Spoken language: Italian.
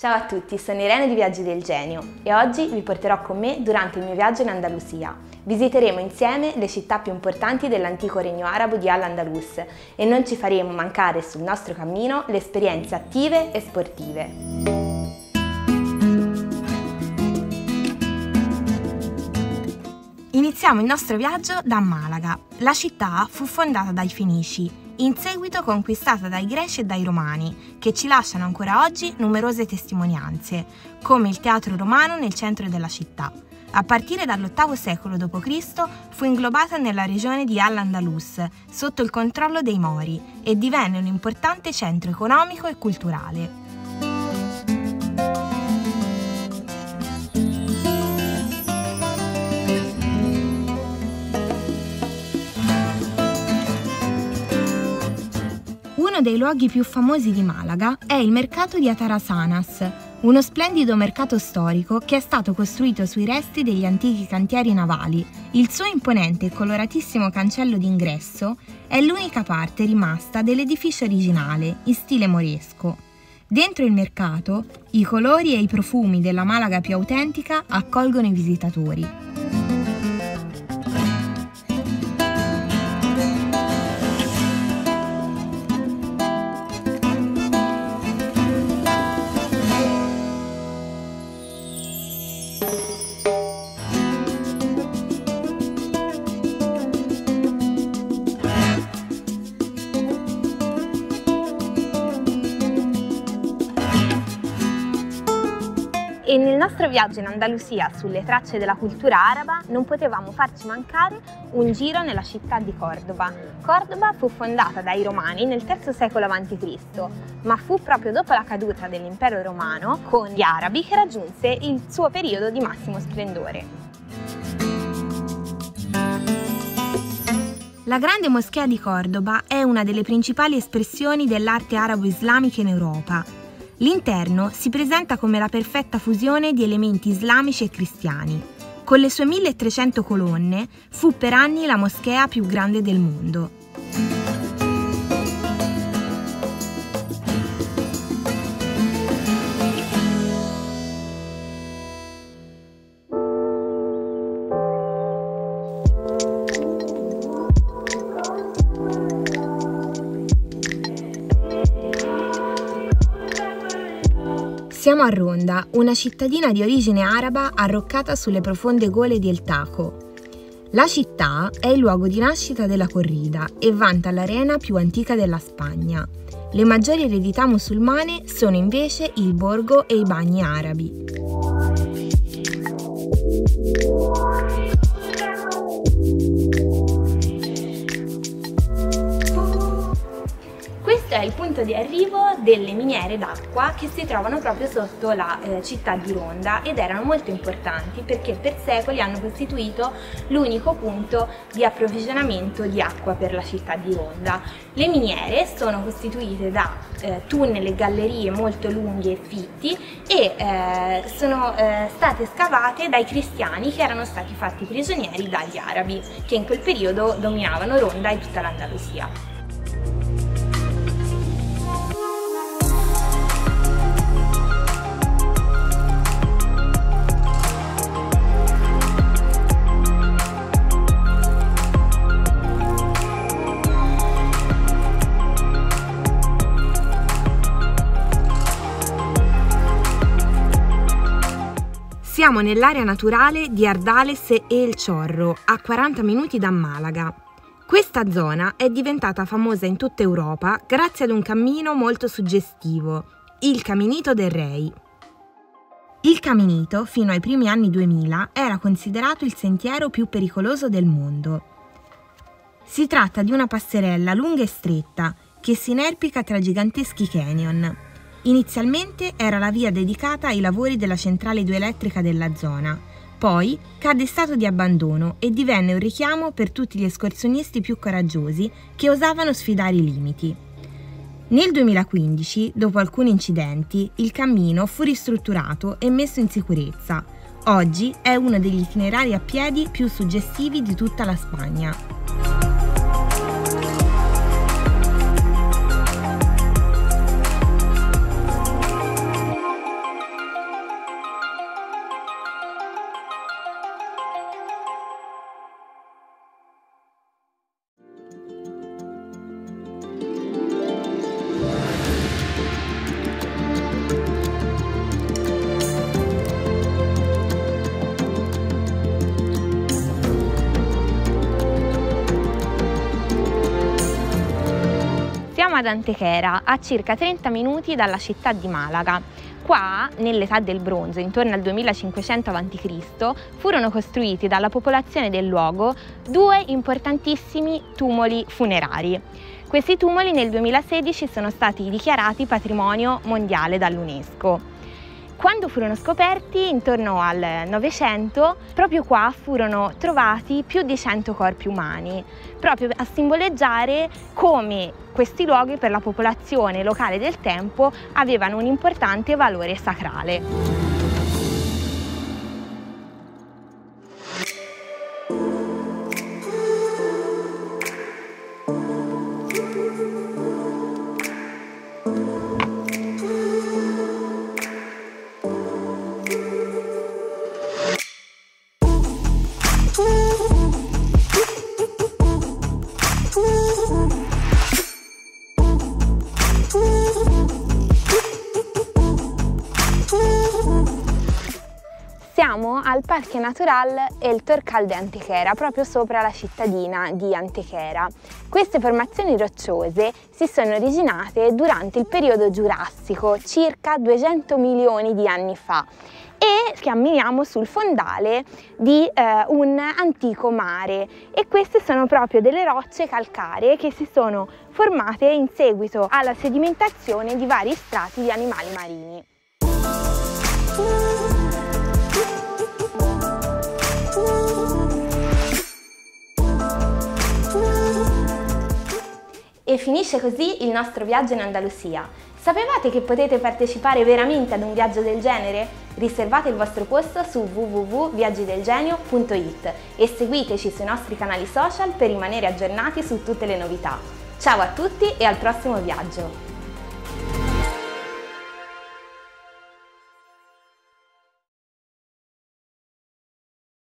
Ciao a tutti, sono Irene di Viaggi del Genio e oggi vi porterò con me durante il mio viaggio in Andalusia. Visiteremo insieme le città più importanti dell'antico regno arabo di Al-Andalus e non ci faremo mancare sul nostro cammino le esperienze attive e sportive. Iniziamo il nostro viaggio da Malaga. La città fu fondata dai Fenici in seguito conquistata dai greci e dai romani, che ci lasciano ancora oggi numerose testimonianze, come il teatro romano nel centro della città. A partire dall'VIII secolo d.C. fu inglobata nella regione di Al-Andalus, sotto il controllo dei Mori, e divenne un importante centro economico e culturale. Uno dei luoghi più famosi di Malaga è il mercato di Atarasanas, uno splendido mercato storico che è stato costruito sui resti degli antichi cantieri navali. Il suo imponente e coloratissimo cancello d'ingresso è l'unica parte rimasta dell'edificio originale, in stile moresco. Dentro il mercato, i colori e i profumi della Malaga più autentica accolgono i visitatori. E nel nostro viaggio in Andalusia sulle tracce della cultura araba non potevamo farci mancare un giro nella città di Cordoba. Cordoba fu fondata dai Romani nel III secolo a.C., ma fu proprio dopo la caduta dell'impero romano con gli arabi che raggiunse il suo periodo di massimo splendore. La grande moschea di Cordoba è una delle principali espressioni dell'arte arabo-islamica in Europa L'interno si presenta come la perfetta fusione di elementi islamici e cristiani. Con le sue 1300 colonne fu per anni la moschea più grande del mondo. Siamo a Ronda, una cittadina di origine araba arroccata sulle profonde gole di El Taco. La città è il luogo di nascita della corrida e vanta l'arena più antica della Spagna. Le maggiori eredità musulmane sono invece il borgo e i bagni arabi. È il punto di arrivo delle miniere d'acqua che si trovano proprio sotto la eh, città di Ronda ed erano molto importanti perché per secoli hanno costituito l'unico punto di approvvigionamento di acqua per la città di Ronda. Le miniere sono costituite da eh, tunnel e gallerie molto lunghi e fitti e eh, sono eh, state scavate dai cristiani che erano stati fatti prigionieri dagli arabi che in quel periodo dominavano Ronda e tutta l'Andalusia. Siamo nell'area naturale di Ardales e El Chorro, a 40 minuti da Malaga. Questa zona è diventata famosa in tutta Europa grazie ad un cammino molto suggestivo, il Caminito del Rei. Il Caminito, fino ai primi anni 2000, era considerato il sentiero più pericoloso del mondo. Si tratta di una passerella lunga e stretta che si inerpica tra giganteschi canyon. Inizialmente era la via dedicata ai lavori della centrale idroelettrica della zona, poi cadde in stato di abbandono e divenne un richiamo per tutti gli escursionisti più coraggiosi che osavano sfidare i limiti. Nel 2015, dopo alcuni incidenti, il cammino fu ristrutturato e messo in sicurezza. Oggi è uno degli itinerari a piedi più suggestivi di tutta la Spagna. Ad Antequera, a circa 30 minuti dalla città di Malaga. Qua, nell'età del bronzo, intorno al 2500 a.C., furono costruiti dalla popolazione del luogo due importantissimi tumuli funerari. Questi tumuli nel 2016 sono stati dichiarati patrimonio mondiale dall'UNESCO. Quando furono scoperti, intorno al Novecento, proprio qua furono trovati più di 100 corpi umani, proprio a simboleggiare come questi luoghi per la popolazione locale del tempo avevano un importante valore sacrale. Siamo al Parque Natural El Torcal de Antequera, proprio sopra la cittadina di Antequera. Queste formazioni rocciose si sono originate durante il periodo giurassico, circa 200 milioni di anni fa e camminiamo sul fondale di eh, un antico mare e queste sono proprio delle rocce calcaree che si sono formate in seguito alla sedimentazione di vari strati di animali marini. E finisce così il nostro viaggio in Andalusia. Sapevate che potete partecipare veramente ad un viaggio del genere? Riservate il vostro posto su www.viaggidelgenio.it e seguiteci sui nostri canali social per rimanere aggiornati su tutte le novità. Ciao a tutti e al prossimo viaggio!